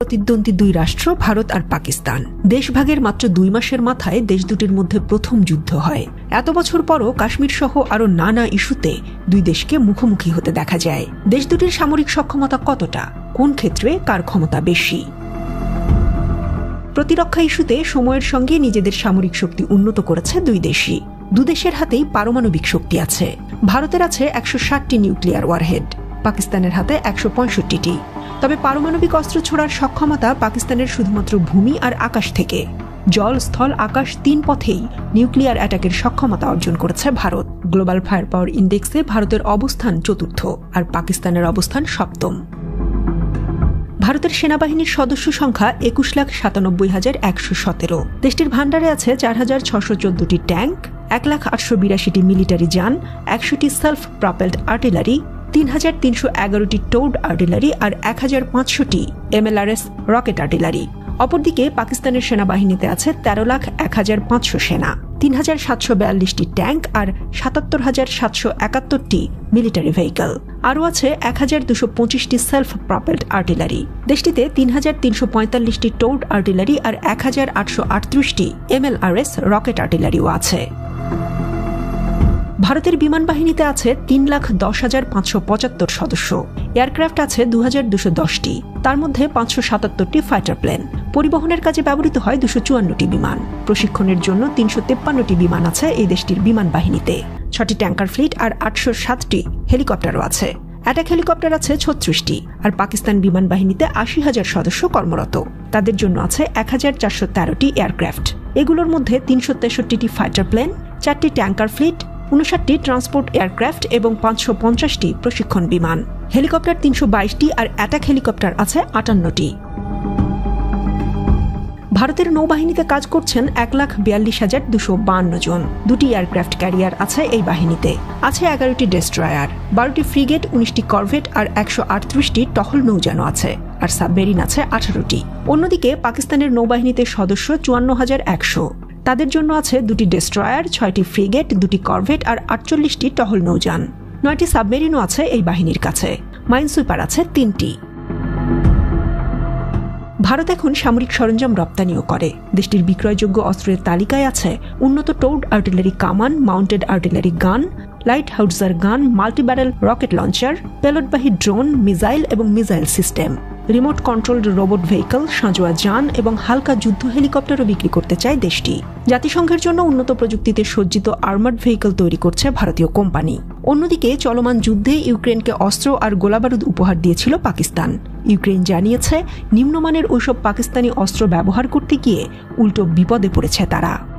প্রতিদ্বন্দ্বী দুই রাষ্ট্র, ভারত আর পাকিস্তান। দেশভাগের মাত্র দুই মাসের মাথায় দেশ দুটির মধ্যে প্রথম যুদ্ধ হয়। এত বছর পরও কাশ্মীর সহ আরও নানা ইস্যুতে দুই দেশকে মুখোমুখি হতে দেখা যায়। দেশ দুটির সামরিক সক্ষমতা কতটা? কোন ক্ষেত্রে কার ক্ষমতা বেশি? প্রতিরক্ষা ইস্যুতে সময়ের সঙ্গে নিজেদের সামরিক শক্তি উন্নত করেছে দুই দেশই। দুদেশের হাতেই পারমাণবিক শক্তি আছে। ভারতের আছে একশো ষাটটি নিউক্লিয়ার ওয়ারহেড। পাকিস্তানের হাতে একশো পঁয়ষট্টিটি। তবে পারমাণবিক অস্ত্র ছোড়ার সক্ষমতা পাকিস্তানের শুধুমাত্র ভূমি আর আকাশ থেকে। জল স্থল আকাশ তিন পথেই নিউক্লিয়ার অ্যাটাকের সক্ষমতা অর্জন করেছে ভারত। গ্লোবাল ফায়ার পাওয়ার ইন্ডেক্সে ভারতের অবস্থান চতুর্থ আর পাকিস্তানের অবস্থান সপ্তম। ভারতের সেনাবাহিনীর সদস্য সংখ্যা একুশ লাখ সাতানব্বই হাজার একশো সতেরো। দেশটির ভান্ডারে আছে চার হাজার ছশো চোদ্দটি ট্যাঙ্ক, এক লাখ আটশো বিরাশিটি মিলিটারি যান, একশোটি সেলফ প্রপেলড আর্টিলারি তিন হাজার তিনশো এগারোটি টোড আর্টিলারি আর এক হাজার পাঁচশোটি এমএলআরএস রকেট আর্টিলারি। অপরদিকে পাকিস্তানের সেনাবাহিনীতে আছে তেরো লাখ এক হাজার পাঁচশো সেনা তিন হাজার সাতশো বিয়াল্লিশটি ট্যাঙ্ক আর সাতাত্তর হাজার সাতশো একাত্তরটি মিলিটারি ভেহিকল। আরও আছে এক হাজার দুশো পঁচিশটি সেলফ প্রপেলড আর্টিলারি। দেশটিতে তিন হাজার তিনশো পঁয়তাল্লিশটি টোড আর্টিলারি আর এক হাজার আটশো আটত্রিশটি এমএলআরএস রকেট আর্টিলারিও আছে। ভারতের বিমান বাহিনীতে আছে তিন লাখ দশ হাজার পাঁচশো পঁচাত্তর সদস্য। এয়ারক্রাফট আছে দু হাজার দুশো দশটি। তার মধ্যে পাঁচশো সাতাত্তরটি ফাইটার প্লেন। পরিবহনের কাজে ব্যবহৃত হয় দুশো চুয়ান্নটি বিমান। প্রশিক্ষণের জন্য তিনশো তেপ্পান্নটি বিমান আছে এই দেশটির বিমান বাহিনীতে ছটি ট্যাঙ্কার ফ্লিট আর আটশো সাতটি হেলিকপ্টারও আছে। অ্যাটাক হেলিকপ্টার আছে ছত্রিশটি আর পাকিস্তান বিমান বাহিনীতে আশি হাজার সদস্য কর্মরত। তাদের জন্য আছে এক হাজার চারশো তেরোটি এয়ারক্রাফট। এগুলোর মধ্যে তিনশো তেষট্টিটি ফাইটার প্লেন, চারটি ট্যাঙ্কার ফ্লিট উনষাটটি ট্রান্সপোর্ট এয়ারক্রাফট এবং পাঁচশো পঞ্চাশটি প্রশিক্ষণ বিমান। হেলিকপ্টার তিনশো বাইশটি আর অ্যাটাক হেলিকপ্টার আছে আটান্নটি। ভারতের নৌবাহিনীতে কাজ করছেন এক লাখ বিয়াল্লিশ হাজার দুশো বান্ন জন। দুটি এয়ারক্রাফট ক্যারিয়ার আছে এই বাহিনীতে। আছে এগারোটি ডেস্ট্রয়ার। বারোটি ফ্রিগেট, উনিশটি করভেট আর একশো আটত্রিশটি টহল নৌযানও আছে আর সাবমেরিন আছে আঠারোটি। অন্যদিকে পাকিস্তানের নৌবাহিনীতে সদস্য চুয়ান্ন হাজার একশো। তাদের জন্য আছে দুটি ডেস্ট্রয়ার, ছয়টি ফ্রিগেট, দুটি করভেট আর আটচল্লিশটি টহল নৌযান। নয়টি সাবমেরিনও আছে এই বাহিনীর কাছে। মাইনসুইপার আছে তিনটি। ভারত এখন সামরিক সরঞ্জাম রপ্তানিও করে। দেশটির বিক্রয়যোগ্য অস্ত্রের তালিকায় আছে উন্নত টোড আর্টিলারি কামান, মাউন্টেড আর্টিলারি গান, light howitzer gun, multibarrel rocket launcher পেলটবাহী drone, missile এবং missile system. Remote controlled robot vehicle, সাঁজোয়া যান এবং হালকা যুদ্ধ হেলিকপ্টারও বিক্রি করতে চায় দেশটি। জাতিসংঘের জন্য উন্নত প্রযুক্তিতে সজ্জিত আর্মার্ড ভেহিকল তৈরি করছে ভারতীয় কোম্পানি। অন্যদিকে, চলমান যুদ্ধে ইউক্রেনকে অস্ত্র আর গোলাবারুদ উপহার দিয়েছিল পাকিস্তান। ইউক্রেন জানিয়েছে, নিম্নমানের ওইসব পাকিস্তানি অস্ত্র ব্যবহার করতে গিয়ে উল্টো বিপদে পড়েছে তারা।